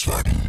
Volkswagen.